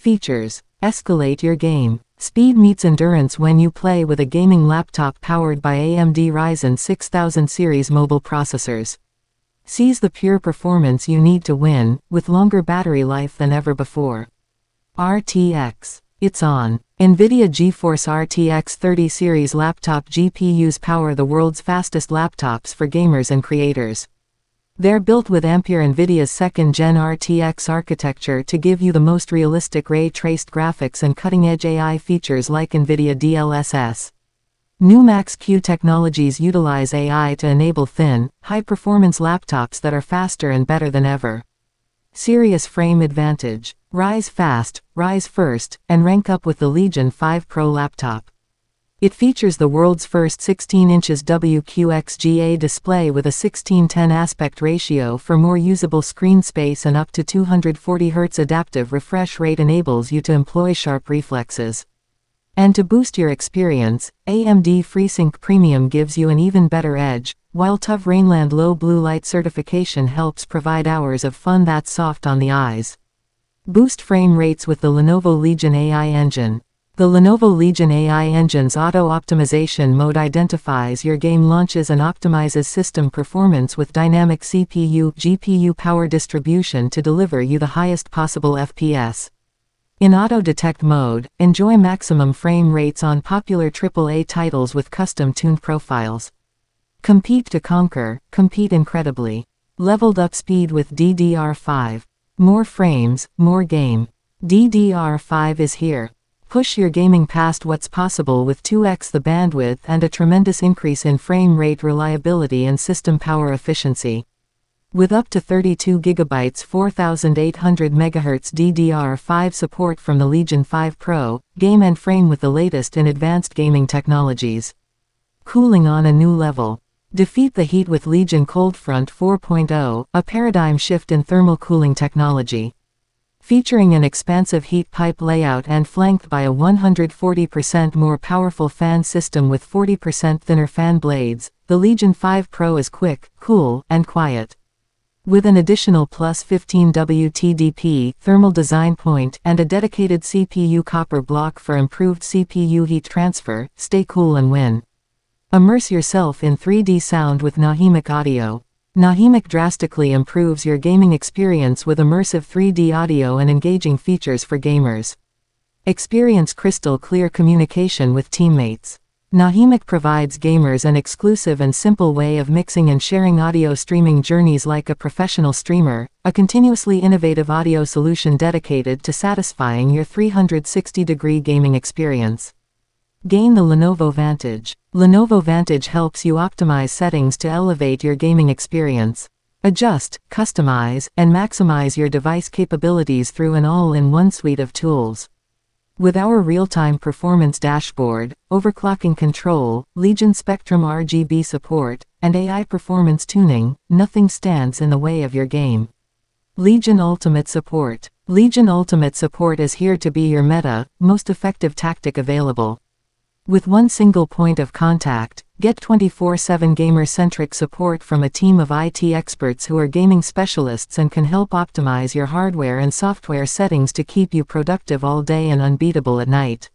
Features. Escalate your game. Speed meets endurance when you play with a gaming laptop powered by AMD Ryzen 6000 series mobile processors. Seize the pure performance you need to win, with longer battery life than ever before. RTX. It's on. NVIDIA GeForce RTX 30 series laptop GPUs power the world's fastest laptops for gamers and creators. They're built with Ampere NVIDIA's second-gen RTX architecture to give you the most realistic ray-traced graphics and cutting-edge AI features like NVIDIA DLSS. New Max-Q technologies utilize AI to enable thin, high-performance laptops that are faster and better than ever. Serious frame advantage. Rise fast, rise first, and rank up with the Legion 5 Pro laptop. It features the world's first 16 inches WQXGA display with a 1610 aspect ratio for more usable screen space and up to 240 Hz adaptive refresh rate enables you to employ sharp reflexes. And to boost your experience, AMD FreeSync Premium gives you an even better edge, while TUV Rheinland Low Blue Light certification helps provide hours of fun that's soft on the eyes. Boost frame rates with the Lenovo Legion AI engine. The Lenovo Legion AI engine's auto-optimization mode identifies your game launches and optimizes system performance with dynamic CPU GPU power distribution to deliver you the highest possible FPS. In Auto Detect mode, enjoy maximum frame rates on popular AAA titles with custom tuned profiles. Compete to conquer, compete incredibly. Leveled up speed with DDR5. More frames, more game. DDR5 is here. Push your gaming past what's possible with 2x the bandwidth and a tremendous increase in frame rate reliability and system power efficiency. With up to 32 GB 4800 MHz DDR5 support from the Legion 5 Pro, game and frame with the latest in advanced gaming technologies. Cooling on a new level. Defeat the heat with Legion ColdFront 4.0, a paradigm shift in thermal cooling technology. Featuring an expansive heat pipe layout and flanked by a 140% more powerful fan system with 40% thinner fan blades, the Legion 5 Pro is quick, cool, and quiet. With an additional plus 15 WTDP thermal design point and a dedicated CPU copper block for improved CPU heat transfer, stay cool and win. Immerse yourself in 3D sound with Nahimic Audio. Nahimic drastically improves your gaming experience with immersive 3D audio and engaging features for gamers. Experience crystal clear communication with teammates. Nahimic provides gamers an exclusive and simple way of mixing and sharing audio streaming journeys like a professional streamer, a continuously innovative audio solution dedicated to satisfying your 360-degree gaming experience. Gain the Lenovo Vantage. Lenovo Vantage helps you optimize settings to elevate your gaming experience. Adjust, customize, and maximize your device capabilities through an all-in-one suite of tools. With our real-time performance dashboard, overclocking control, Legion Spectrum RGB support, and AI performance tuning, nothing stands in the way of your game. Legion Ultimate Support. Legion Ultimate Support is here to be your meta, most effective tactic available. With one single point of contact, get 24-7 gamer-centric support from a team of IT experts who are gaming specialists and can help optimize your hardware and software settings to keep you productive all day and unbeatable at night.